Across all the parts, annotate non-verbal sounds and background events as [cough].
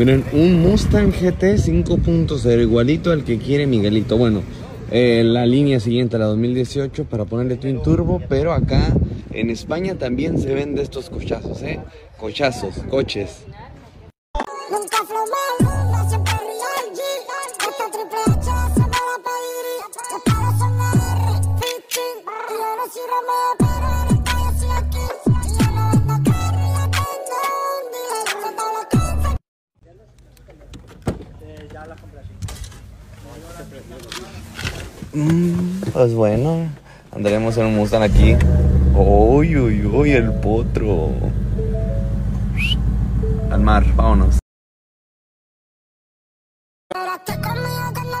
Miren, un Mustang GT 5.0, igualito al que quiere Miguelito. Bueno, eh, la línea siguiente, la 2018, para ponerle Twin Turbo, pero acá en España también se vende estos cochazos, ¿eh? Cochazos, coches. Nunca fumé, siempre real G. Esta triple H se me la pediría. Los palos son R, 15. Y yo no soy Romeo, pero en el calle estoy aquí. Y yo no vendo carro, ya tengo un dealer. Se te lo cansa. Mm, pues bueno, andaremos en un Mustang aquí. Uy, uy, uy, el potro. Al mar, vámonos. Esperaste conmigo cuando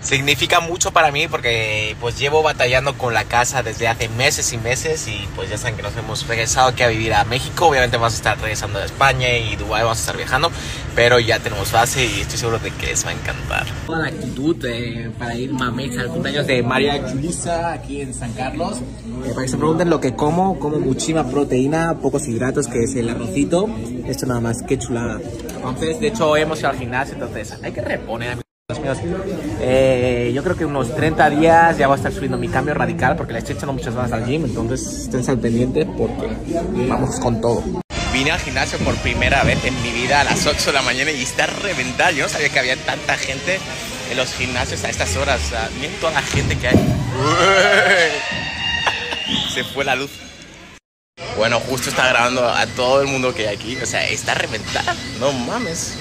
Significa mucho para mí porque pues llevo batallando con la casa desde hace meses y meses y pues ya saben que nos hemos regresado aquí a vivir a México. Obviamente vamos a estar regresando a España y Dubái vamos a estar viajando, pero ya tenemos base y estoy seguro de que les va a encantar. Toda la actitud eh, para ir mames al cumpleaños de María Julissa aquí en San Carlos. Eh, para que se pregunten lo que como, como muchísima proteína, pocos hidratos, que es el arrocito. Esto nada más, qué chulada. Entonces, de hecho, hoy hemos ido al gimnasio, entonces hay que reponer. Eh, yo creo que unos 30 días ya voy a estar subiendo mi cambio radical porque le estoy echando muchas ganas al gym, entonces estén al pendiente porque vamos con todo. Vine al gimnasio por primera vez en mi vida a las 8 de la mañana y está reventado. Yo no sabía que había tanta gente en los gimnasios a estas horas. O sea, miren toda la gente que hay. [laughs] Se fue la luz. Bueno, justo está grabando a todo el mundo que hay aquí. O sea, está reventada. No mames.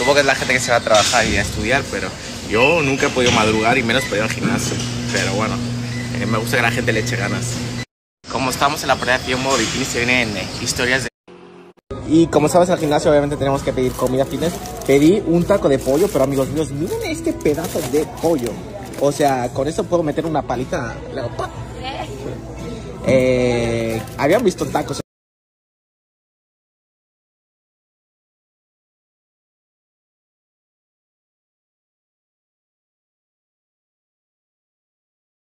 Supongo que es la gente que se va a trabajar y a estudiar, pero yo nunca he podido madrugar y menos podido ir al gimnasio. Pero bueno, eh, me gusta que la gente le eche ganas. Como estamos en la aquí en modo bikini, se vienen eh, historias de... Y como sabes al gimnasio, obviamente tenemos que pedir comida fitness. Pedí un taco de pollo, pero amigos míos, miren este pedazo de pollo. O sea, con eso puedo meter una palita. Eh, Habían visto tacos